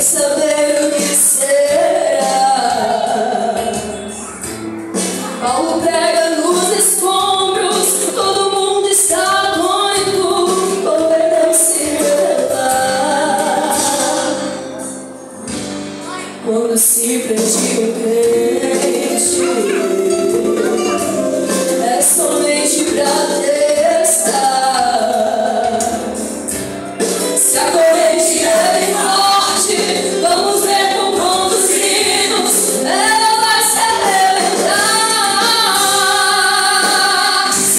saber o que será. Paulo prega nos escombros, todo mundo está atônito, o perdão se revelar. Quando se prende o crente,